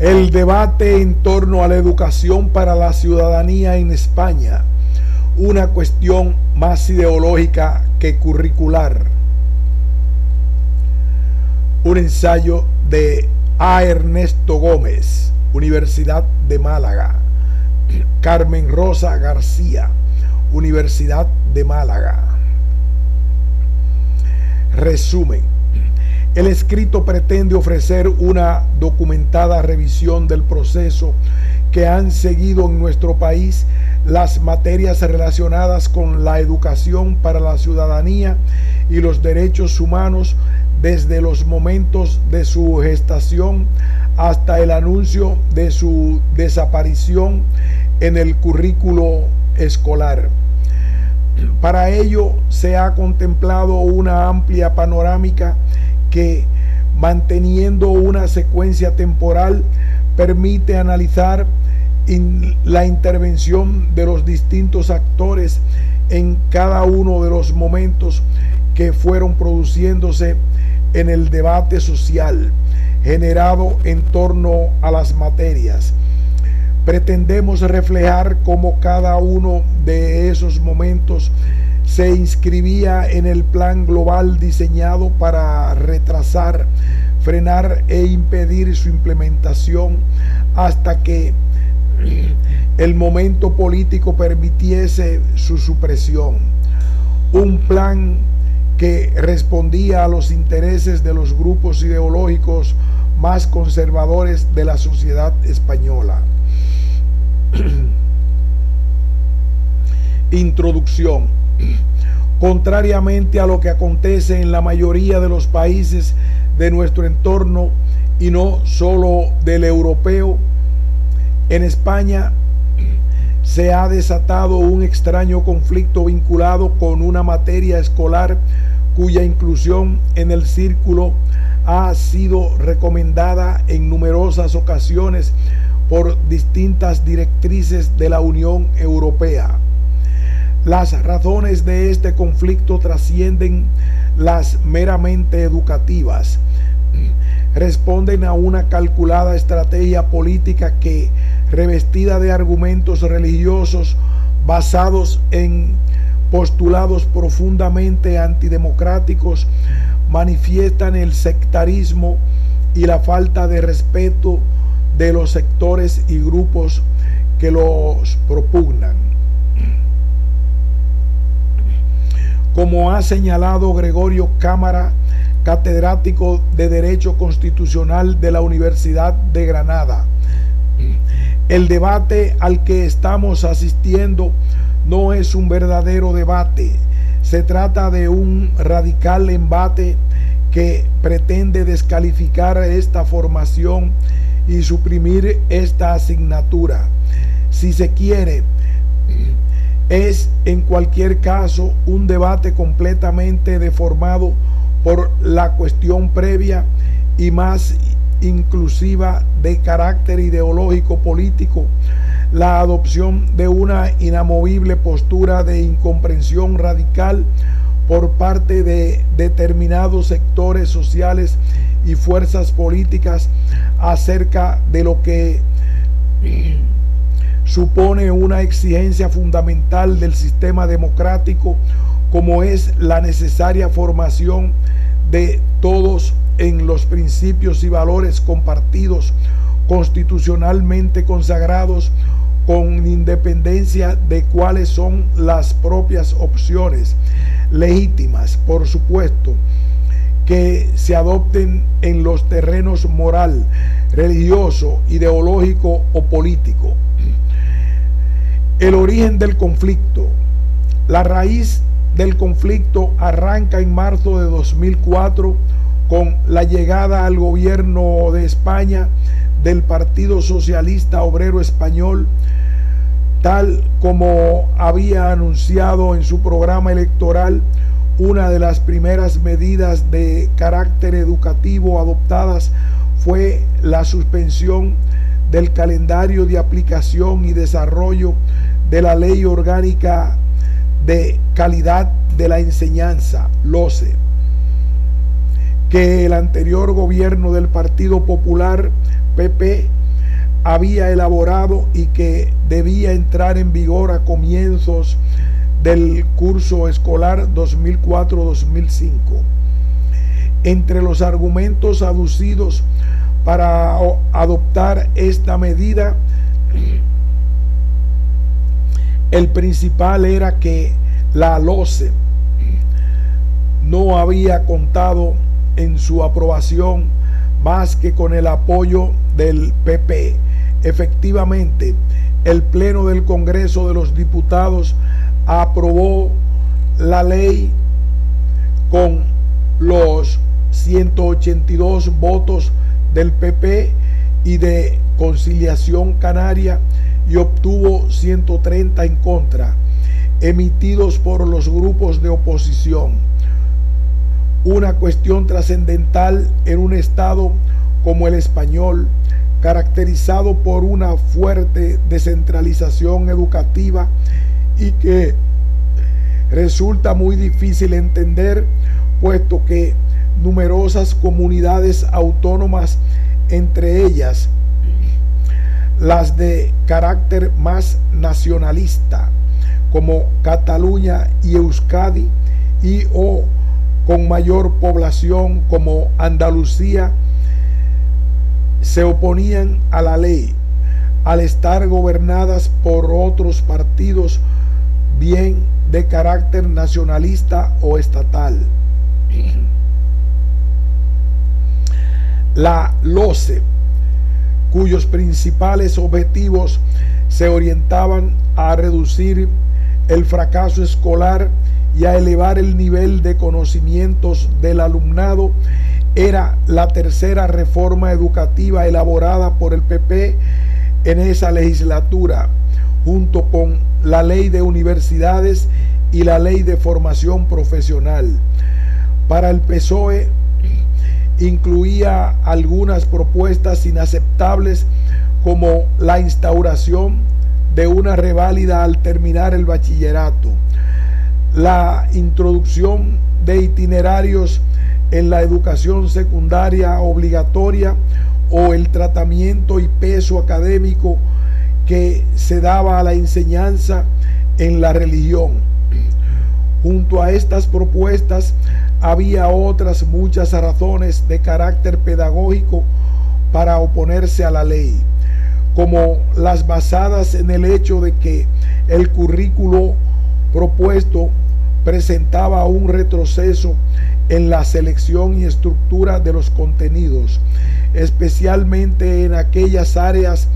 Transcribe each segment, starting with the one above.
El debate en torno a la educación para la ciudadanía en España, una cuestión más ideológica que curricular. Un ensayo de A. Ernesto Gómez, Universidad de Málaga. Carmen Rosa García, Universidad de Málaga. Resumen. El escrito pretende ofrecer una documentada revisión del proceso que han seguido en nuestro país las materias relacionadas con la educación para la ciudadanía y los derechos humanos desde los momentos de su gestación hasta el anuncio de su desaparición en el currículo escolar. Para ello se ha contemplado una amplia panorámica que, manteniendo una secuencia temporal, permite analizar la intervención de los distintos actores en cada uno de los momentos que fueron produciéndose en el debate social generado en torno a las materias. Pretendemos reflejar cómo cada uno de esos momentos se inscribía en el plan global diseñado para retrasar, frenar e impedir su implementación hasta que el momento político permitiese su supresión. Un plan que respondía a los intereses de los grupos ideológicos más conservadores de la sociedad española. Introducción. Contrariamente a lo que acontece en la mayoría de los países de nuestro entorno y no solo del europeo, en España se ha desatado un extraño conflicto vinculado con una materia escolar cuya inclusión en el círculo ha sido recomendada en numerosas ocasiones por distintas directrices de la Unión Europea. Las razones de este conflicto trascienden las meramente educativas. Responden a una calculada estrategia política que, revestida de argumentos religiosos basados en postulados profundamente antidemocráticos, manifiestan el sectarismo y la falta de respeto de los sectores y grupos que los propugnan. Como ha señalado Gregorio Cámara, catedrático de Derecho Constitucional de la Universidad de Granada, el debate al que estamos asistiendo no es un verdadero debate, se trata de un radical embate que pretende descalificar esta formación y suprimir esta asignatura. Si se quiere, es en cualquier caso un debate completamente deformado por la cuestión previa y más inclusiva de carácter ideológico político. La adopción de una inamovible postura de incomprensión radical por parte de determinados sectores sociales y fuerzas políticas acerca de lo que supone una exigencia fundamental del sistema democrático como es la necesaria formación de todos en los principios y valores compartidos constitucionalmente consagrados con independencia de cuáles son las propias opciones legítimas, por supuesto, que se adopten en los terrenos moral, religioso, ideológico o político. El origen del conflicto. La raíz del conflicto arranca en marzo de 2004 con la llegada al gobierno de España del Partido Socialista Obrero Español, tal como había anunciado en su programa electoral, una de las primeras medidas de carácter educativo adoptadas fue la suspensión del calendario de aplicación y desarrollo de la Ley Orgánica de Calidad de la Enseñanza, LOCE, que el anterior gobierno del Partido Popular, PP, había elaborado y que debía entrar en vigor a comienzos del curso escolar 2004-2005. Entre los argumentos aducidos para adoptar esta medida, el principal era que la LOCE no había contado en su aprobación más que con el apoyo del PP. Efectivamente, el Pleno del Congreso de los Diputados aprobó la ley con los 182 votos del PP y de Conciliación Canaria y obtuvo 130 en contra, emitidos por los grupos de oposición. Una cuestión trascendental en un Estado como el español, caracterizado por una fuerte descentralización educativa y que resulta muy difícil entender, puesto que numerosas comunidades autónomas, entre ellas las de carácter más nacionalista, como Cataluña y Euskadi, y o con mayor población como Andalucía, se oponían a la ley al estar gobernadas por otros partidos bien de carácter nacionalista o estatal. La LOCE, cuyos principales objetivos se orientaban a reducir el fracaso escolar y a elevar el nivel de conocimientos del alumnado, era la tercera reforma educativa elaborada por el PP en esa legislatura, junto con la ley de universidades y la ley de formación profesional. Para el PSOE incluía algunas propuestas inaceptables como la instauración de una reválida al terminar el bachillerato, la introducción de itinerarios en la educación secundaria obligatoria o el tratamiento y peso académico que se daba a la enseñanza en la religión. Junto a estas propuestas había otras muchas razones de carácter pedagógico para oponerse a la ley, como las basadas en el hecho de que el currículo propuesto presentaba un retroceso en la selección y estructura de los contenidos, especialmente en aquellas áreas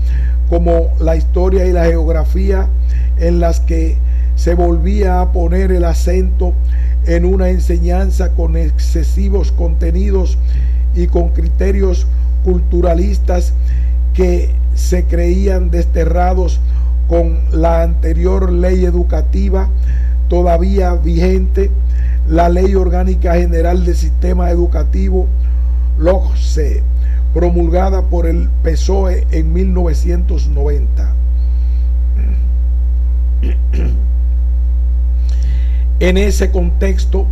como la historia y la geografía en las que se volvía a poner el acento en una enseñanza con excesivos contenidos y con criterios culturalistas que se creían desterrados con la anterior ley educativa todavía vigente la Ley Orgánica General del Sistema Educativo, LOGSE, promulgada por el PSOE en 1990. En ese contexto,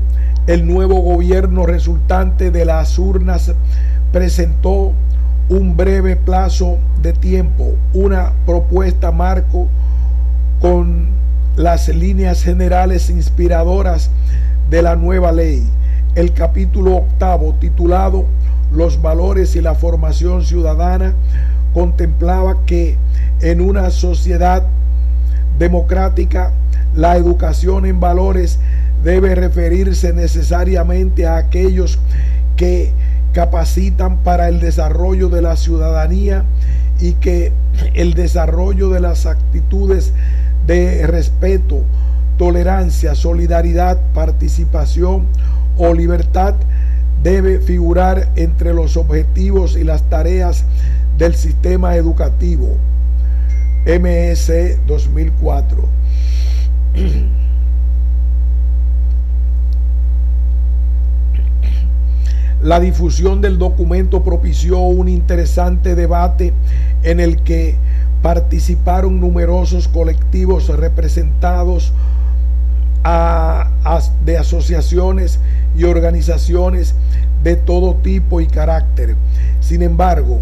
el nuevo gobierno resultante de las urnas presentó un breve plazo de tiempo, una propuesta marco con las líneas generales inspiradoras de la nueva ley. El capítulo octavo, titulado Los valores y la formación ciudadana, contemplaba que en una sociedad democrática la educación en valores debe referirse necesariamente a aquellos que capacitan para el desarrollo de la ciudadanía y que el desarrollo de las actitudes de respeto, tolerancia, solidaridad, participación o libertad debe figurar entre los objetivos y las tareas del sistema educativo. MS 2004. La difusión del documento propició un interesante debate en el que participaron numerosos colectivos representados de asociaciones y organizaciones de todo tipo y carácter. Sin embargo,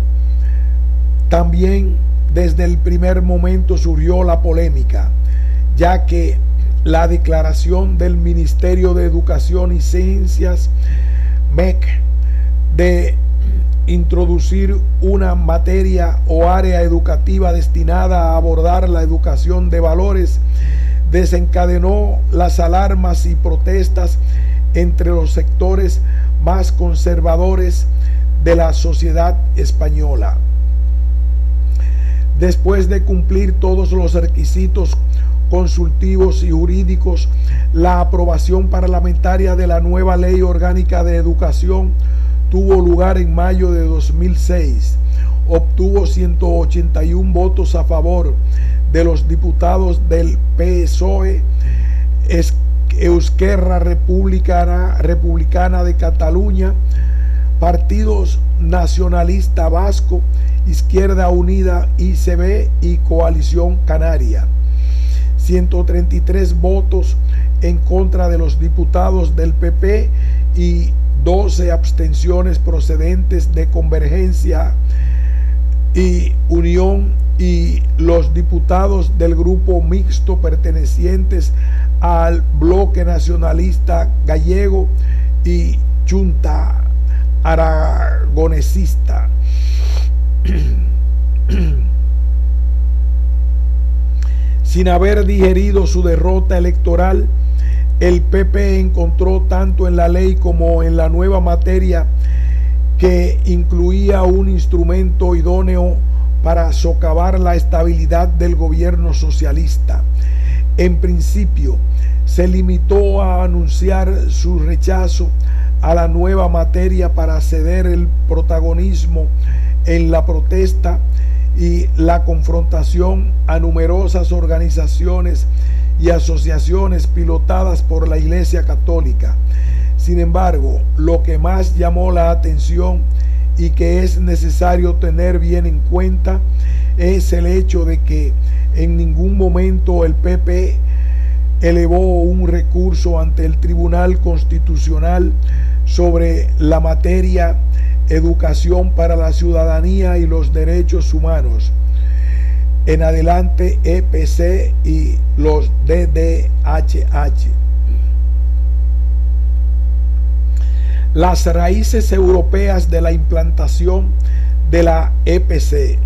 también desde el primer momento surgió la polémica, ya que la declaración del Ministerio de Educación y Ciencias, MEC, de introducir una materia o área educativa destinada a abordar la educación de valores desencadenó las alarmas y protestas entre los sectores más conservadores de la sociedad española. Después de cumplir todos los requisitos consultivos y jurídicos, la aprobación parlamentaria de la nueva ley orgánica de educación tuvo lugar en mayo de 2006. Obtuvo 181 votos a favor de los diputados del PSOE, Euskera Republicana, Republicana de Cataluña, partidos nacionalista vasco, Izquierda Unida, ICB y Coalición Canaria. 133 votos en contra de los diputados del PP y 12 abstenciones procedentes de Convergencia y Unión y los diputados del grupo mixto pertenecientes al bloque nacionalista gallego y junta aragonesista. Sin haber digerido su derrota electoral, el PP encontró tanto en la ley como en la nueva materia que incluía un instrumento idóneo para socavar la estabilidad del gobierno socialista. En principio, se limitó a anunciar su rechazo a la nueva materia para ceder el protagonismo en la protesta y la confrontación a numerosas organizaciones y asociaciones pilotadas por la Iglesia Católica. Sin embargo, lo que más llamó la atención y que es necesario tener bien en cuenta es el hecho de que en ningún momento el PP elevó un recurso ante el Tribunal Constitucional sobre la materia educación para la ciudadanía y los derechos humanos en adelante EPC y los DDHH. Las raíces europeas de la implantación de la EPC.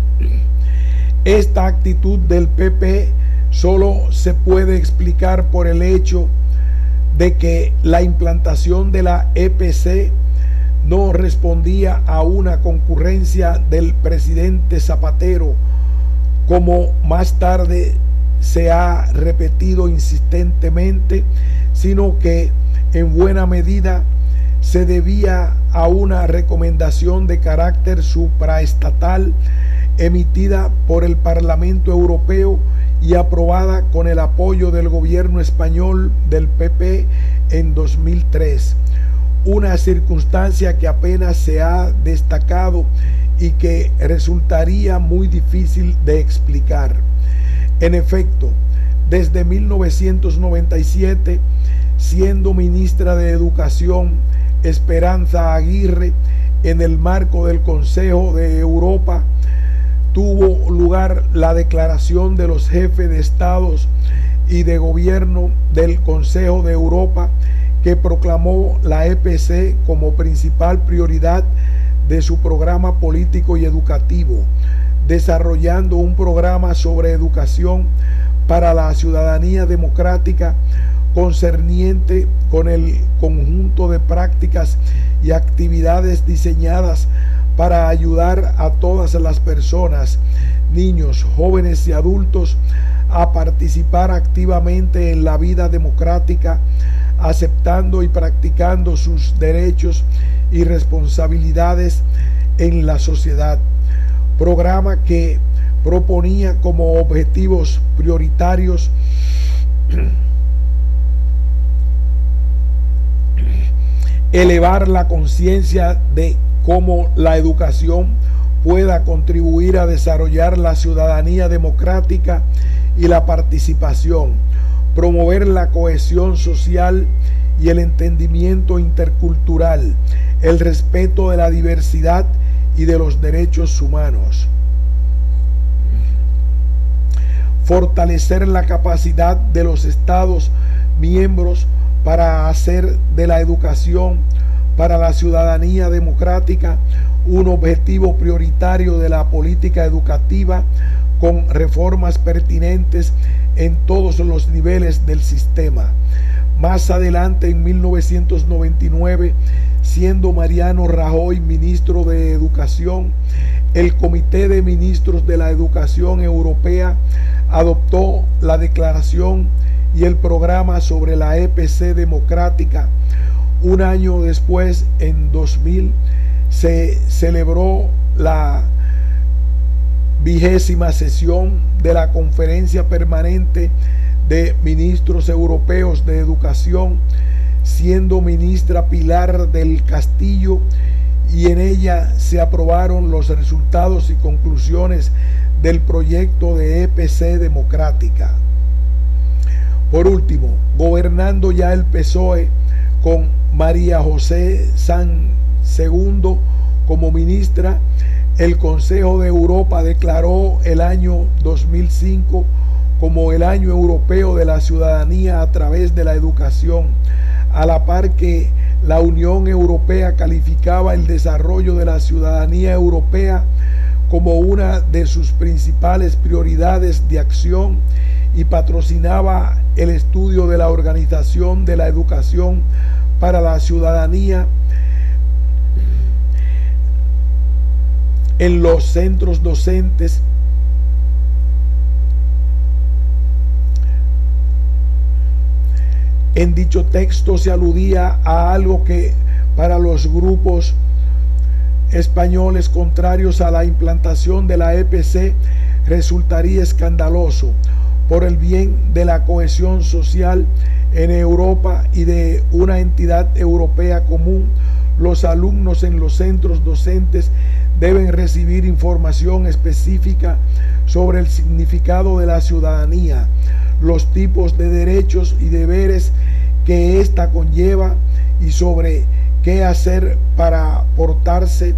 Esta actitud del PP solo se puede explicar por el hecho de que la implantación de la EPC no respondía a una concurrencia del presidente Zapatero como más tarde se ha repetido insistentemente, sino que en buena medida se debía a una recomendación de carácter supraestatal emitida por el Parlamento Europeo y aprobada con el apoyo del gobierno español del PP en 2003. Una circunstancia que apenas se ha destacado y que resultaría muy difícil de explicar. En efecto, desde 1997, siendo ministra de Educación Esperanza Aguirre, en el marco del Consejo de Europa, tuvo lugar la declaración de los jefes de estados y de gobierno del Consejo de Europa que proclamó la EPC como principal prioridad de su programa político y educativo, desarrollando un programa sobre educación para la ciudadanía democrática concerniente con el conjunto de prácticas y actividades diseñadas para ayudar a todas las personas, niños, jóvenes y adultos a participar activamente en la vida democrática, aceptando y practicando sus derechos y responsabilidades en la sociedad. Programa que proponía como objetivos prioritarios elevar la conciencia de cómo la educación pueda contribuir a desarrollar la ciudadanía democrática y la participación, promover la cohesión social y el entendimiento intercultural, el respeto de la diversidad y de los derechos humanos. fortalecer la capacidad de los estados miembros para hacer de la educación para la ciudadanía democrática un objetivo prioritario de la política educativa con reformas pertinentes en todos los niveles del sistema. Más adelante, en 1999, siendo Mariano Rajoy ministro de Educación, el Comité de Ministros de la Educación Europea adoptó la declaración y el programa sobre la EPC democrática. Un año después, en 2000, se celebró la vigésima sesión de la Conferencia Permanente de Ministros Europeos de Educación, siendo ministra Pilar del Castillo, y en ella se aprobaron los resultados y conclusiones del proyecto de EPC democrática. Por último, gobernando ya el PSOE con María José San Segundo como ministra, el Consejo de Europa declaró el año 2005 como el año europeo de la ciudadanía a través de la educación, a la par que la Unión Europea calificaba el desarrollo de la ciudadanía europea como una de sus principales prioridades de acción y patrocinaba el estudio de la organización de la educación para la ciudadanía en los centros docentes En dicho texto se aludía a algo que para los grupos españoles contrarios a la implantación de la EPC resultaría escandaloso por el bien de la cohesión social en Europa y de una entidad europea común. Los alumnos en los centros docentes deben recibir información específica sobre el significado de la ciudadanía, los tipos de derechos y deberes que ésta conlleva y sobre qué hacer para portarse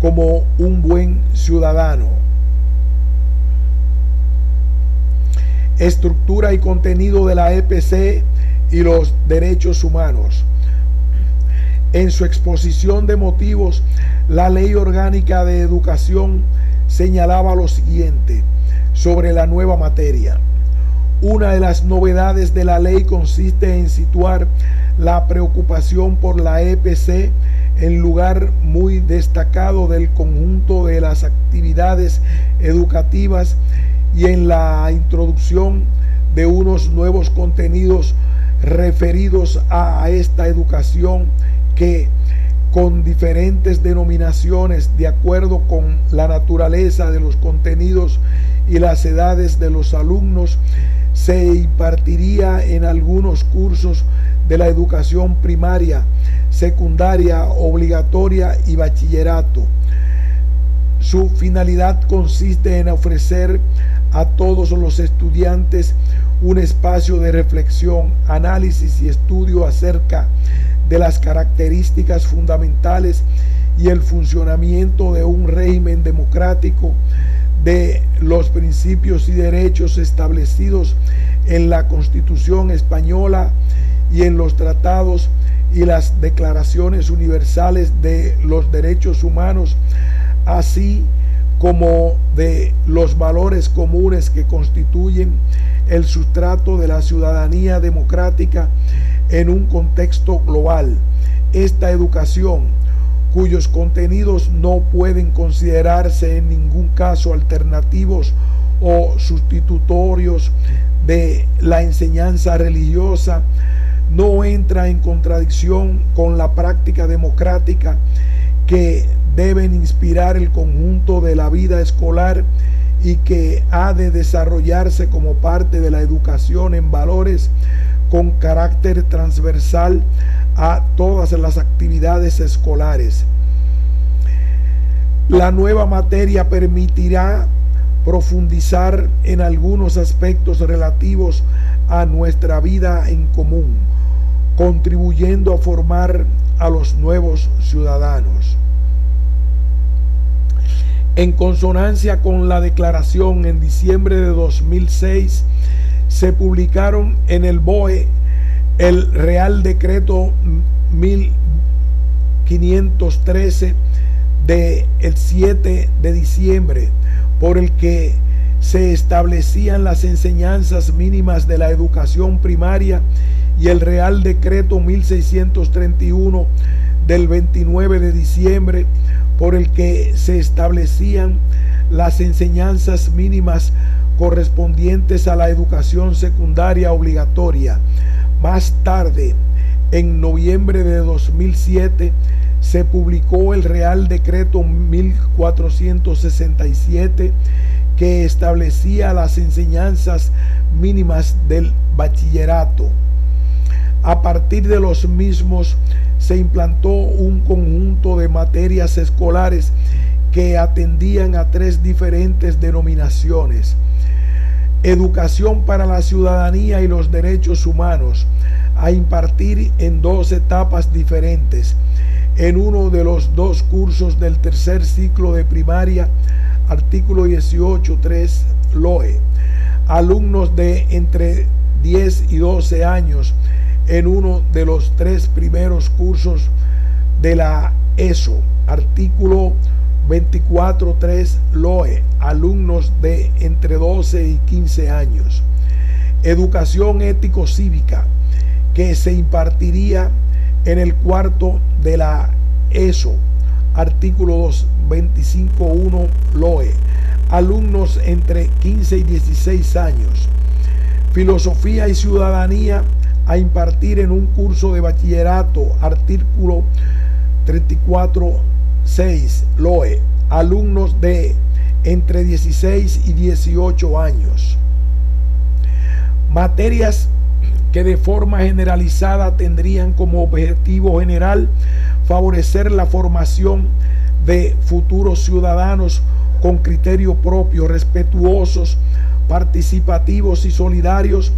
como un buen ciudadano. Estructura y contenido de la EPC y los derechos humanos. En su exposición de motivos, la Ley Orgánica de Educación señalaba lo siguiente sobre la nueva materia. Una de las novedades de la ley consiste en situar la preocupación por la EPC en lugar muy destacado del conjunto de las actividades educativas y en la introducción de unos nuevos contenidos referidos a esta educación que con diferentes denominaciones de acuerdo con la naturaleza de los contenidos y las edades de los alumnos, se impartiría en algunos cursos de la educación primaria, secundaria, obligatoria y bachillerato. Su finalidad consiste en ofrecer a todos los estudiantes un espacio de reflexión, análisis y estudio acerca de las características fundamentales y el funcionamiento de un régimen democrático, de los principios y derechos establecidos en la Constitución española y en los tratados y las declaraciones universales de los derechos humanos, así como de los valores comunes que constituyen el sustrato de la ciudadanía democrática en un contexto global. Esta educación, cuyos contenidos no pueden considerarse en ningún caso alternativos o sustitutorios de la enseñanza religiosa, no entra en contradicción con la práctica democrática que deben inspirar el conjunto de la vida escolar y que ha de desarrollarse como parte de la educación en valores con carácter transversal a todas las actividades escolares. La nueva materia permitirá profundizar en algunos aspectos relativos a nuestra vida en común, contribuyendo a formar a los nuevos ciudadanos. En consonancia con la declaración en diciembre de 2006, se publicaron en el BOE el Real Decreto 1513 del 7 de diciembre, por el que se establecían las enseñanzas mínimas de la educación primaria y el Real Decreto 1631 del 29 de diciembre, por el que se establecían las enseñanzas mínimas correspondientes a la educación secundaria obligatoria. Más tarde, en noviembre de 2007, se publicó el Real Decreto 1467 que establecía las enseñanzas mínimas del bachillerato. A partir de los mismos se implantó un conjunto de materias escolares que atendían a tres diferentes denominaciones. Educación para la ciudadanía y los derechos humanos, a impartir en dos etapas diferentes. En uno de los dos cursos del tercer ciclo de primaria, artículo 18.3 LOE, alumnos de entre 10 y 12 años en uno de los tres primeros cursos de la ESO, artículo 24.3 LOE, alumnos de entre 12 y 15 años. Educación ético-cívica que se impartiría en el cuarto de la ESO, artículo 25.1 LOE, alumnos entre 15 y 16 años. Filosofía y ciudadanía a impartir en un curso de bachillerato, artículo 34.6 LOE, alumnos de entre 16 y 18 años. Materias que de forma generalizada tendrían como objetivo general favorecer la formación de futuros ciudadanos con criterio propio, respetuosos, participativos y solidarios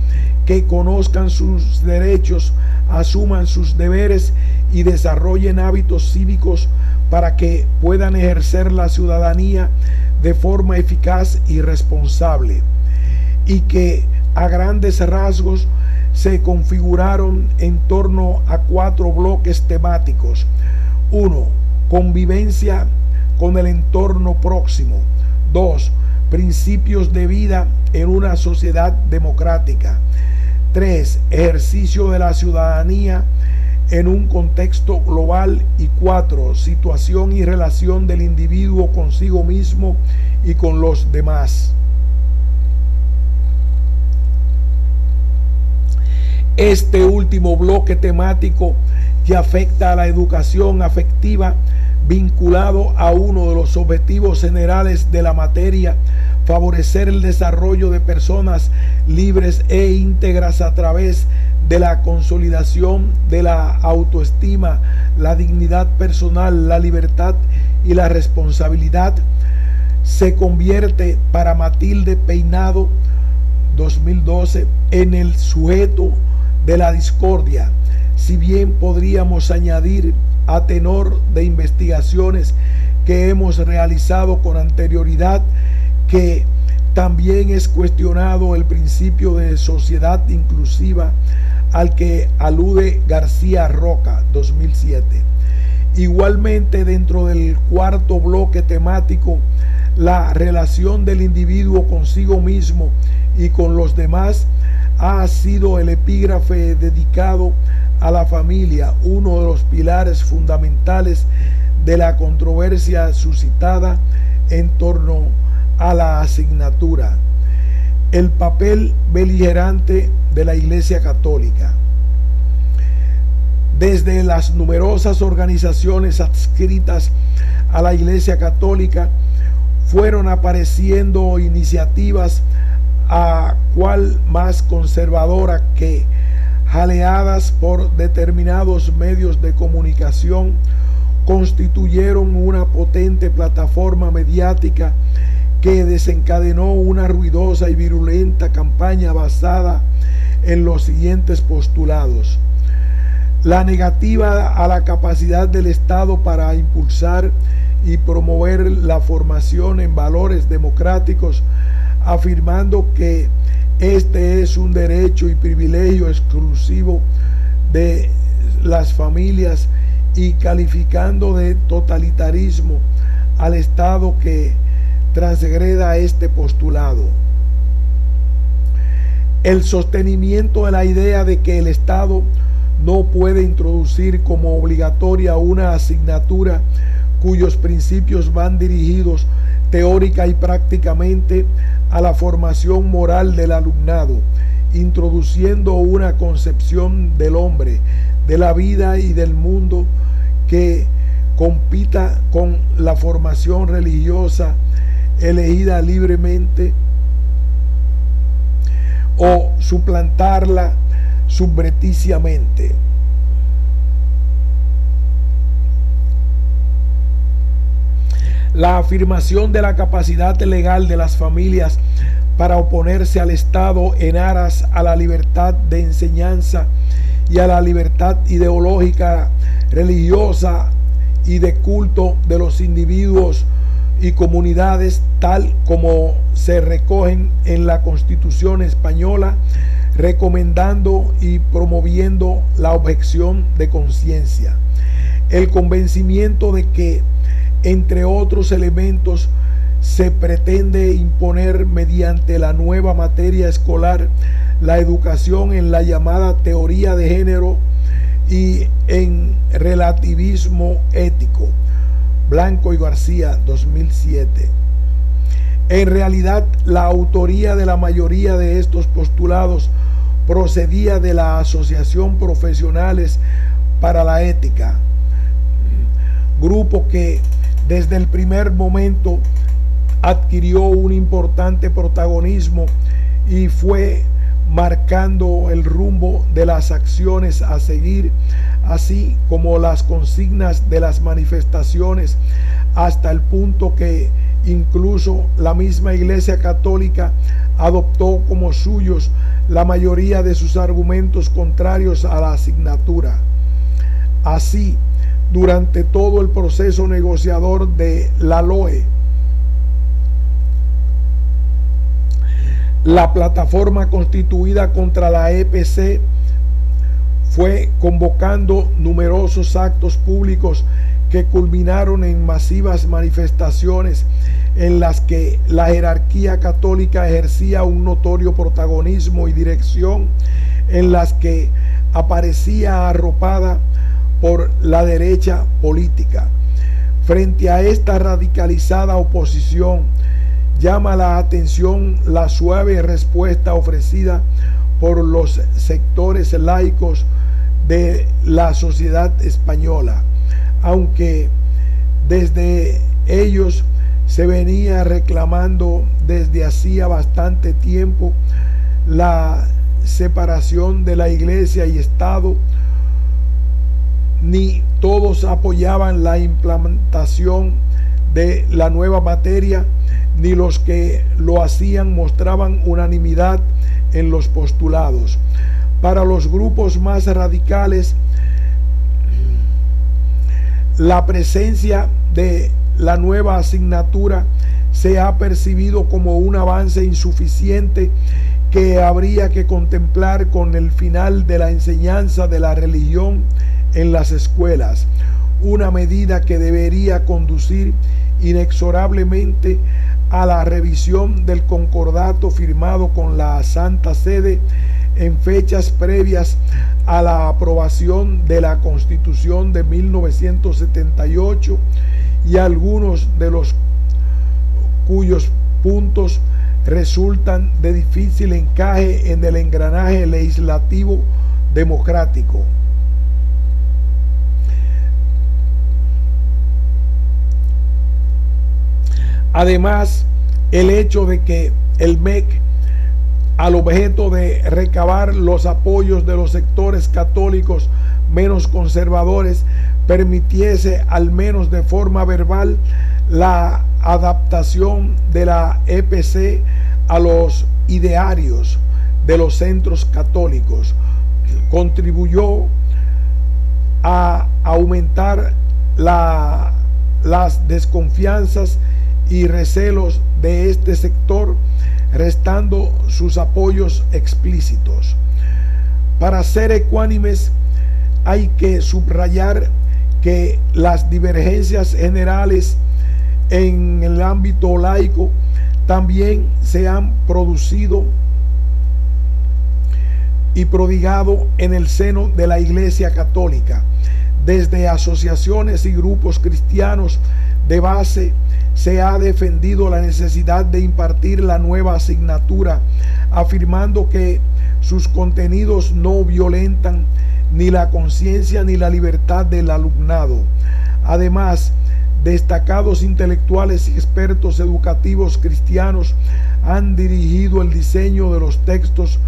que conozcan sus derechos, asuman sus deberes y desarrollen hábitos cívicos para que puedan ejercer la ciudadanía de forma eficaz y responsable y que a grandes rasgos se configuraron en torno a cuatro bloques temáticos. Uno, convivencia con el entorno próximo. Dos, principios de vida en una sociedad democrática. Tres, ejercicio de la ciudadanía en un contexto global. Y cuatro, situación y relación del individuo consigo mismo y con los demás. Este último bloque temático que afecta a la educación afectiva vinculado a uno de los objetivos generales de la materia, favorecer el desarrollo de personas libres e íntegras a través de la consolidación de la autoestima, la dignidad personal, la libertad y la responsabilidad, se convierte para Matilde Peinado 2012 en el sujeto de la discordia, si bien podríamos añadir a tenor de investigaciones que hemos realizado con anterioridad que también es cuestionado el principio de sociedad inclusiva al que alude García Roca 2007. Igualmente dentro del cuarto bloque temático, la relación del individuo consigo mismo y con los demás ha sido el epígrafe dedicado a la familia, uno de los pilares fundamentales de la controversia suscitada en torno a la asignatura. El papel beligerante de la Iglesia Católica. Desde las numerosas organizaciones adscritas a la Iglesia Católica fueron apareciendo iniciativas a cual más conservadora que jaleadas por determinados medios de comunicación constituyeron una potente plataforma mediática que desencadenó una ruidosa y virulenta campaña basada en los siguientes postulados. La negativa a la capacidad del Estado para impulsar y promover la formación en valores democráticos, afirmando que este es un derecho y privilegio exclusivo de las familias y calificando de totalitarismo al Estado que transgreda este postulado. El sostenimiento de la idea de que el Estado no puede introducir como obligatoria una asignatura cuyos principios van dirigidos teórica y prácticamente a la formación moral del alumnado, introduciendo una concepción del hombre, de la vida y del mundo que compita con la formación religiosa elegida libremente o suplantarla subreticiamente. La afirmación de la capacidad legal de las familias para oponerse al Estado en aras a la libertad de enseñanza y a la libertad ideológica, religiosa y de culto de los individuos y comunidades tal como se recogen en la Constitución española, recomendando y promoviendo la objeción de conciencia. El convencimiento de que, entre otros elementos, se pretende imponer mediante la nueva materia escolar la educación en la llamada teoría de género y en relativismo ético. Blanco y García, 2007. En realidad, la autoría de la mayoría de estos postulados procedía de la Asociación Profesionales para la Ética, grupo que desde el primer momento adquirió un importante protagonismo y fue marcando el rumbo de las acciones a seguir, así como las consignas de las manifestaciones, hasta el punto que incluso la misma Iglesia Católica adoptó como suyos la mayoría de sus argumentos contrarios a la asignatura. Así, durante todo el proceso negociador de la LOE, La plataforma constituida contra la EPC fue convocando numerosos actos públicos que culminaron en masivas manifestaciones en las que la jerarquía católica ejercía un notorio protagonismo y dirección, en las que aparecía arropada por la derecha política. Frente a esta radicalizada oposición, llama la atención la suave respuesta ofrecida por los sectores laicos de la sociedad española, aunque desde ellos se venía reclamando desde hacía bastante tiempo la separación de la iglesia y Estado, ni todos apoyaban la implantación de la nueva materia, ni los que lo hacían mostraban unanimidad en los postulados. Para los grupos más radicales, la presencia de la nueva asignatura se ha percibido como un avance insuficiente que habría que contemplar con el final de la enseñanza de la religión en las escuelas, una medida que debería conducir inexorablemente a la revisión del concordato firmado con la Santa Sede en fechas previas a la aprobación de la Constitución de 1978 y algunos de los cuyos puntos resultan de difícil encaje en el engranaje legislativo democrático. Además, el hecho de que el MEC, al objeto de recabar los apoyos de los sectores católicos menos conservadores, permitiese al menos de forma verbal la adaptación de la EPC a los idearios de los centros católicos, contribuyó a aumentar la las desconfianzas y recelos de este sector, restando sus apoyos explícitos. Para ser ecuánimes hay que subrayar que las divergencias generales en el ámbito laico también se han producido y prodigado en el seno de la Iglesia Católica, desde asociaciones y grupos cristianos de base se ha defendido la necesidad de impartir la nueva asignatura, afirmando que sus contenidos no violentan ni la conciencia ni la libertad del alumnado. Además, destacados intelectuales y expertos educativos cristianos han dirigido el diseño de los textos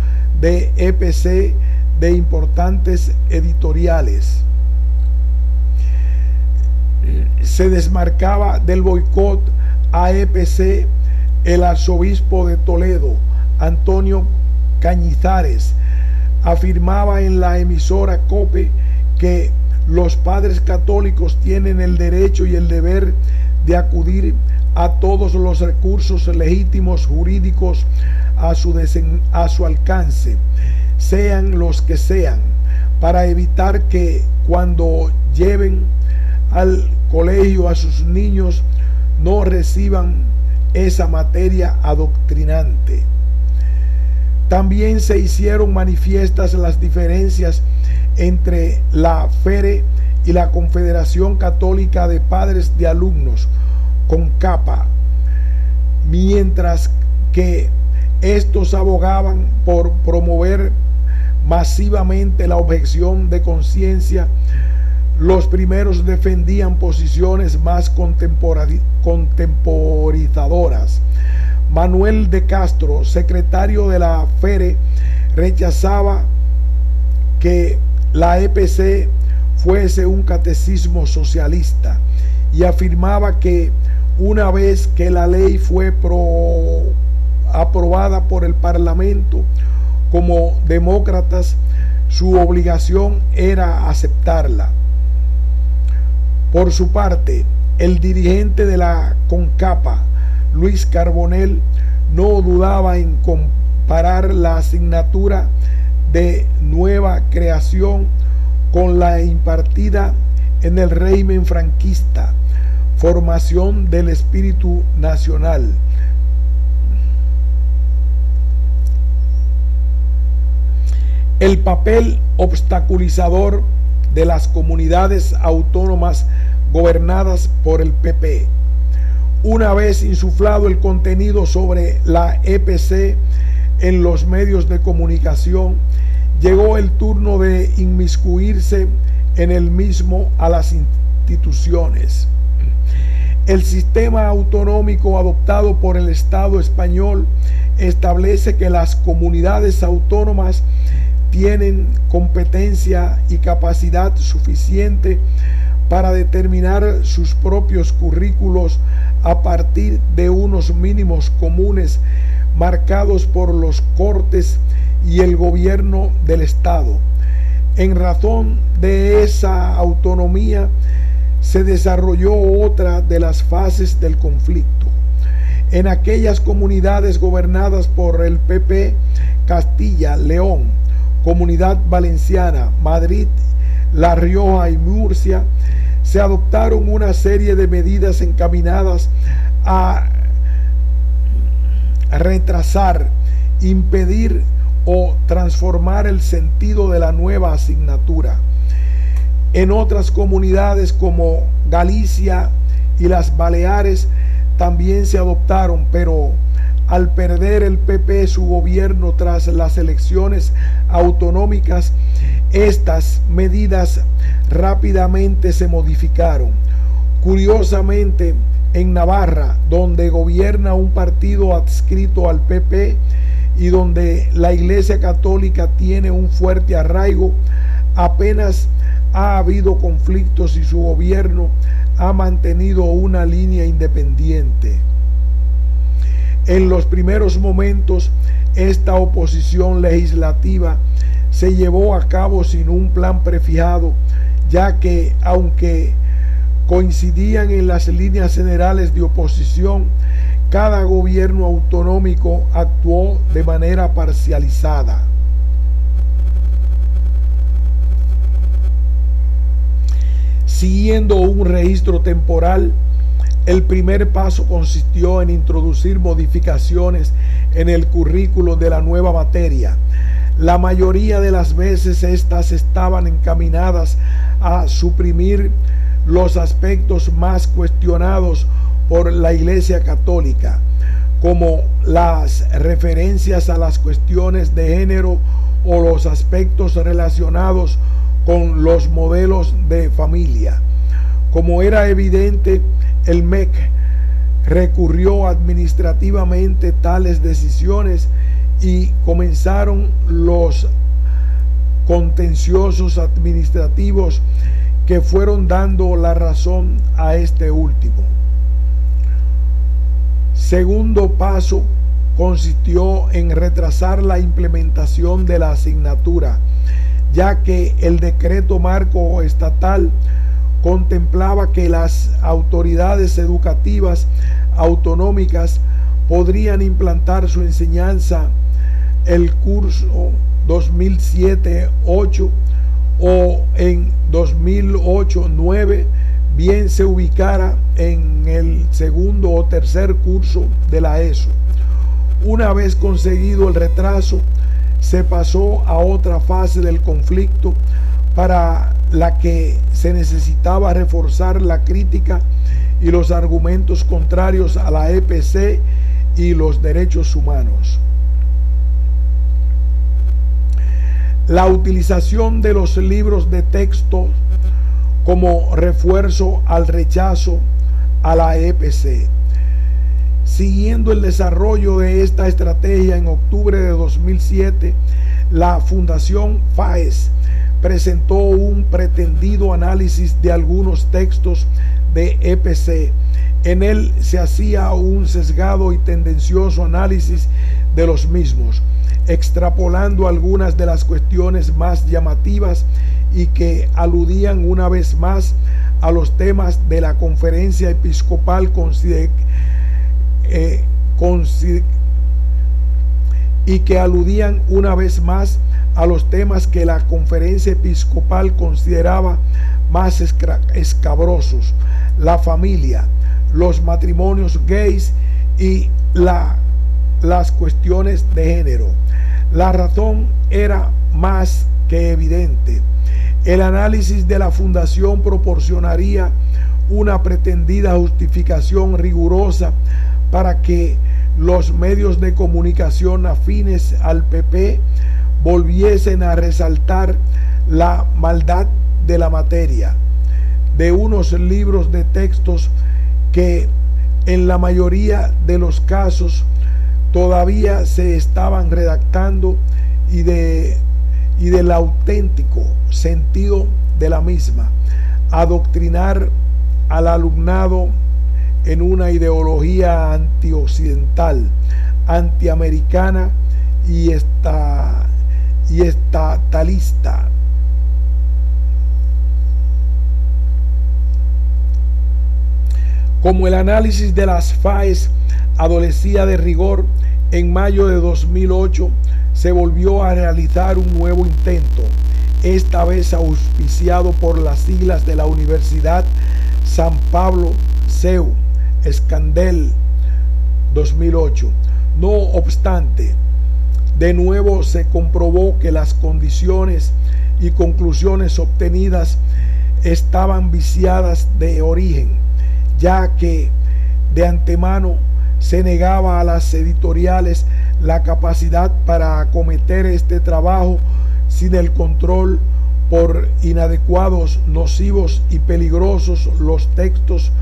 de EPC de importantes editoriales. Se desmarcaba del boicot a EPC el arzobispo de Toledo, Antonio Cañizares afirmaba en la emisora COPE que los padres católicos tienen el derecho y el deber de acudir a todos los recursos legítimos jurídicos a su alcance, sean los que sean, para evitar que cuando lleven al colegio a sus niños no reciban esa materia adoctrinante. También se hicieron manifiestas las diferencias entre la FERE y la Confederación Católica de Padres de Alumnos, con capa, mientras que estos abogaban por promover masivamente la objeción de conciencia, los primeros defendían posiciones más contemporizadoras Manuel de Castro, secretario de la FERE, rechazaba que la EPC fuese un catecismo socialista y afirmaba que una vez que la ley fue aprobada por el Parlamento, como demócratas, su obligación era aceptarla. Por su parte, el dirigente de la CONCAPA, Luis Carbonell no dudaba en comparar la asignatura de nueva creación con la impartida en el régimen franquista, formación del espíritu nacional. El papel obstaculizador de las comunidades autónomas gobernadas por el PP una vez insuflado el contenido sobre la EPC en los medios de comunicación, llegó el turno de inmiscuirse en el mismo a las instituciones. El sistema autonómico adoptado por el Estado español establece que las comunidades autónomas tienen competencia y capacidad suficiente para determinar sus propios currículos a partir de unos mínimos comunes marcados por los cortes y el gobierno del Estado. En razón de esa autonomía se desarrolló otra de las fases del conflicto. En aquellas comunidades gobernadas por el PP, Castilla, León, Comunidad Valenciana, Madrid, La Rioja y Murcia, se adoptaron una serie de medidas encaminadas a retrasar, impedir o transformar el sentido de la nueva asignatura. En otras comunidades como Galicia y las Baleares también se adoptaron, pero al perder el PP su gobierno tras las elecciones autonómicas, estas medidas rápidamente se modificaron. Curiosamente, en Navarra, donde gobierna un partido adscrito al PP y donde la Iglesia Católica tiene un fuerte arraigo, apenas ha habido conflictos y su gobierno ha mantenido una línea independiente. En los primeros momentos, esta oposición legislativa se llevó a cabo sin un plan prefijado, ya que aunque coincidían en las líneas generales de oposición, cada gobierno autonómico actuó de manera parcializada. Siguiendo un registro temporal, el primer paso consistió en introducir modificaciones en el currículo de la nueva materia. La mayoría de las veces estas estaban encaminadas a suprimir los aspectos más cuestionados por la Iglesia Católica, como las referencias a las cuestiones de género o los aspectos relacionados con los modelos de familia. Como era evidente, el MEC recurrió administrativamente tales decisiones y comenzaron los contenciosos administrativos que fueron dando la razón a este último. Segundo paso consistió en retrasar la implementación de la asignatura, ya que el decreto marco estatal contemplaba que las autoridades educativas autonómicas podrían implantar su enseñanza el curso 2007-8 o en 2008-9 bien se ubicara en el segundo o tercer curso de la ESO. Una vez conseguido el retraso, se pasó a otra fase del conflicto para la que se necesitaba reforzar la crítica y los argumentos contrarios a la EPC y los derechos humanos. La utilización de los libros de texto como refuerzo al rechazo a la EPC. Siguiendo el desarrollo de esta estrategia en octubre de 2007, la Fundación FAES presentó un pretendido análisis de algunos textos de EPC. En él se hacía un sesgado y tendencioso análisis de los mismos, extrapolando algunas de las cuestiones más llamativas y que aludían una vez más a los temas de la conferencia episcopal eh, y que aludían una vez más a los temas que la conferencia episcopal consideraba más escabrosos, la familia, los matrimonios gays y la, las cuestiones de género. La razón era más que evidente. El análisis de la fundación proporcionaría una pretendida justificación rigurosa para que los medios de comunicación afines al PP volviesen a resaltar la maldad de la materia, de unos libros de textos que en la mayoría de los casos todavía se estaban redactando y, de, y del auténtico sentido de la misma, adoctrinar al alumnado en una ideología antioccidental, antiamericana y, esta, y estatalista. Como el análisis de las FAES adolecía de rigor, en mayo de 2008 se volvió a realizar un nuevo intento, esta vez auspiciado por las siglas de la Universidad San Pablo CEU, Escandel 2008. No obstante, de nuevo se comprobó que las condiciones y conclusiones obtenidas estaban viciadas de origen, ya que de antemano se negaba a las editoriales la capacidad para acometer este trabajo sin el control por inadecuados, nocivos y peligrosos los textos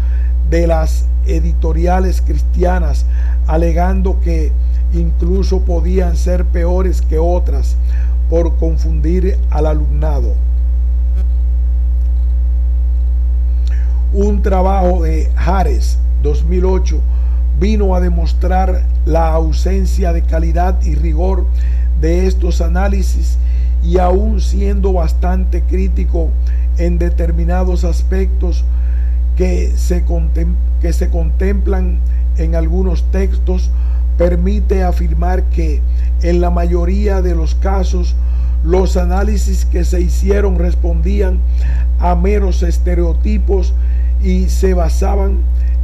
de las editoriales cristianas, alegando que incluso podían ser peores que otras por confundir al alumnado. Un trabajo de Jares 2008 vino a demostrar la ausencia de calidad y rigor de estos análisis y aún siendo bastante crítico en determinados aspectos, que se, que se contemplan en algunos textos permite afirmar que en la mayoría de los casos los análisis que se hicieron respondían a meros estereotipos y se basaban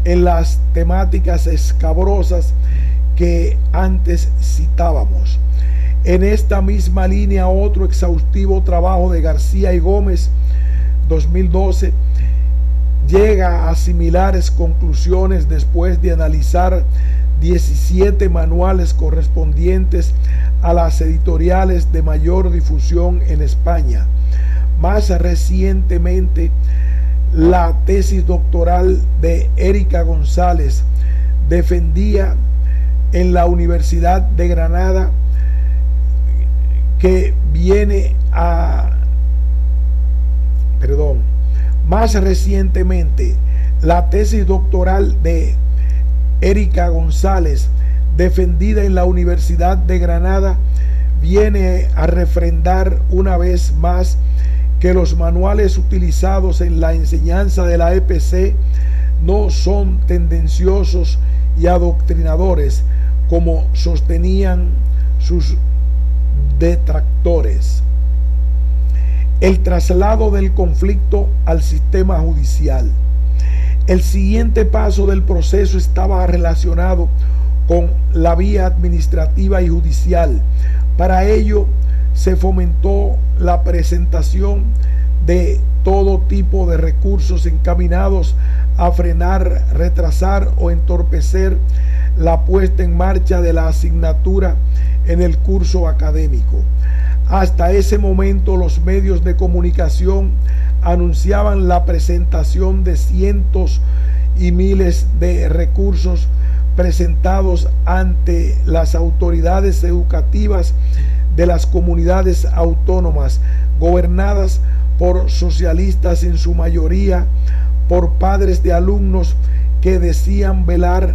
en las temáticas escabrosas que antes citábamos. En esta misma línea, otro exhaustivo trabajo de García y Gómez, 2012, llega a similares conclusiones después de analizar 17 manuales correspondientes a las editoriales de mayor difusión en España. Más recientemente, la tesis doctoral de Erika González defendía en la Universidad de Granada que viene a, perdón, más recientemente la tesis doctoral de Erika González, defendida en la Universidad de Granada, viene a refrendar una vez más que los manuales utilizados en la enseñanza de la EPC no son tendenciosos y adoctrinadores como sostenían sus detractores. El traslado del conflicto al sistema judicial. El siguiente paso del proceso estaba relacionado con la vía administrativa y judicial. Para ello se fomentó la presentación de todo tipo de recursos encaminados a frenar, retrasar o entorpecer la puesta en marcha de la asignatura en el curso académico. Hasta ese momento los medios de comunicación anunciaban la presentación de cientos y miles de recursos presentados ante las autoridades educativas de las comunidades autónomas gobernadas por socialistas en su mayoría, por padres de alumnos que decían velar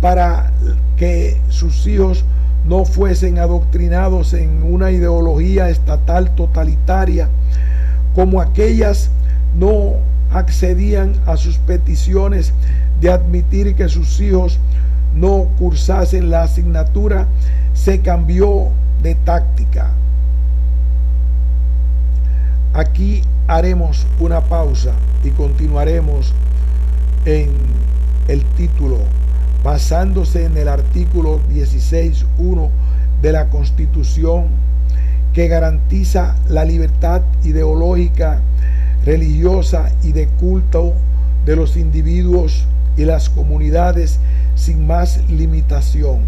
para que sus hijos no fuesen adoctrinados en una ideología estatal totalitaria, como aquellas no accedían a sus peticiones de admitir que sus hijos no cursasen la asignatura, se cambió de táctica. Aquí haremos una pausa y continuaremos en el título basándose en el artículo 16.1 de la Constitución que garantiza la libertad ideológica, religiosa y de culto de los individuos y las comunidades sin más limitación.